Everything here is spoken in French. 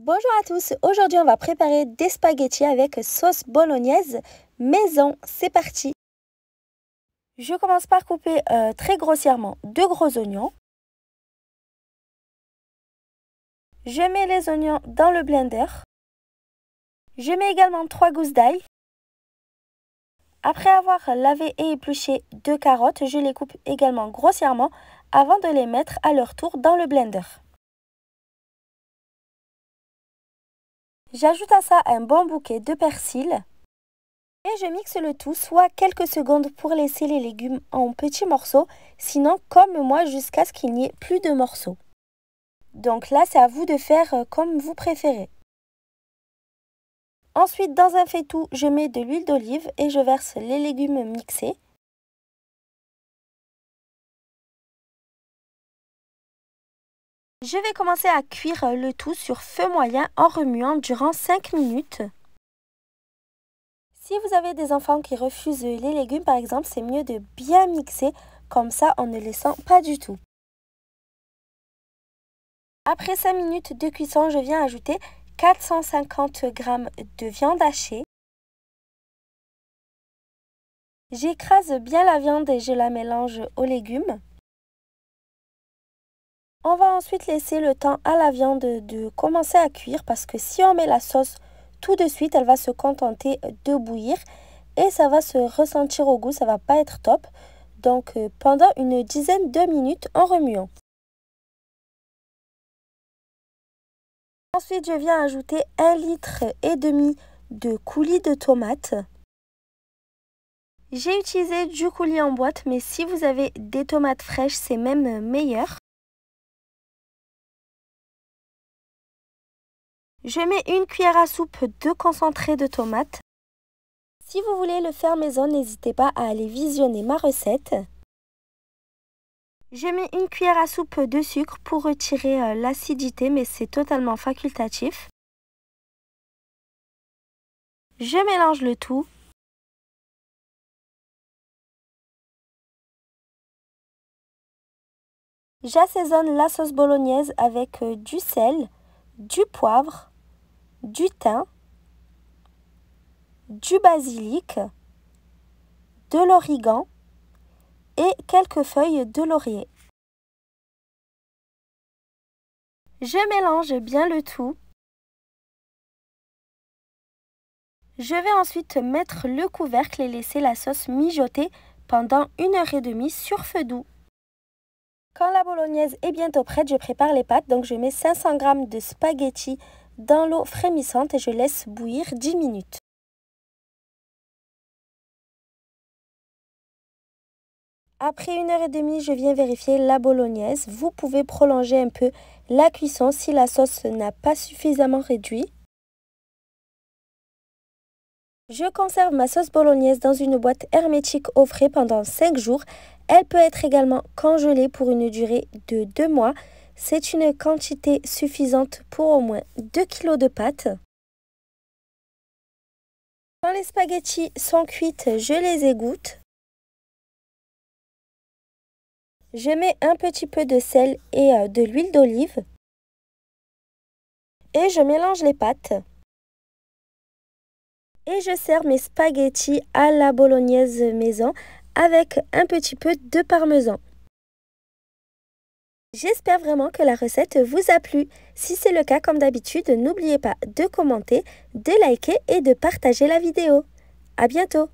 Bonjour à tous, aujourd'hui on va préparer des spaghettis avec sauce bolognaise maison. C'est parti Je commence par couper euh, très grossièrement deux gros oignons. Je mets les oignons dans le blender. Je mets également trois gousses d'ail. Après avoir lavé et épluché deux carottes, je les coupe également grossièrement avant de les mettre à leur tour dans le blender. J'ajoute à ça un bon bouquet de persil et je mixe le tout, soit quelques secondes pour laisser les légumes en petits morceaux, sinon comme moi jusqu'à ce qu'il n'y ait plus de morceaux. Donc là, c'est à vous de faire euh, comme vous préférez. Ensuite, dans un faitout, je mets de l'huile d'olive et je verse les légumes mixés. Je vais commencer à cuire le tout sur feu moyen en remuant durant 5 minutes. Si vous avez des enfants qui refusent les légumes par exemple, c'est mieux de bien mixer, comme ça on ne les sent pas du tout. Après 5 minutes de cuisson, je viens ajouter 450 g de viande hachée. J'écrase bien la viande et je la mélange aux légumes. On va ensuite laisser le temps à la viande de commencer à cuire parce que si on met la sauce tout de suite, elle va se contenter de bouillir et ça va se ressentir au goût, ça va pas être top. Donc euh, pendant une dizaine de minutes en remuant. Ensuite, je viens ajouter un litre et demi de coulis de tomates. J'ai utilisé du coulis en boîte, mais si vous avez des tomates fraîches, c'est même meilleur. Je mets une cuillère à soupe de concentré de tomate. Si vous voulez le faire maison, n'hésitez pas à aller visionner ma recette. Je mets une cuillère à soupe de sucre pour retirer euh, l'acidité, mais c'est totalement facultatif. Je mélange le tout. J'assaisonne la sauce bolognaise avec euh, du sel, du poivre, du thym, du basilic, de l'origan et quelques feuilles de laurier. Je mélange bien le tout. Je vais ensuite mettre le couvercle et laisser la sauce mijoter pendant une heure et demie sur feu doux. Quand la bolognaise est bientôt prête, je prépare les pâtes. Donc je mets 500 g de spaghettis dans l'eau frémissante et je laisse bouillir 10 minutes. Après une heure et demie, je viens vérifier la bolognaise. Vous pouvez prolonger un peu la cuisson si la sauce n'a pas suffisamment réduit. Je conserve ma sauce bolognaise dans une boîte hermétique au frais pendant 5 jours. Elle peut être également congelée pour une durée de 2 mois c'est une quantité suffisante pour au moins 2 kg de pâtes. Quand les spaghettis sont cuites, je les égoutte. Je mets un petit peu de sel et euh, de l'huile d'olive. Et je mélange les pâtes. Et je sers mes spaghettis à la bolognaise maison avec un petit peu de parmesan. J'espère vraiment que la recette vous a plu. Si c'est le cas, comme d'habitude, n'oubliez pas de commenter, de liker et de partager la vidéo. À bientôt